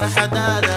para a.